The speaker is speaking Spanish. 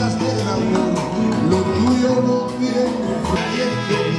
cosas lo tuyo no tiene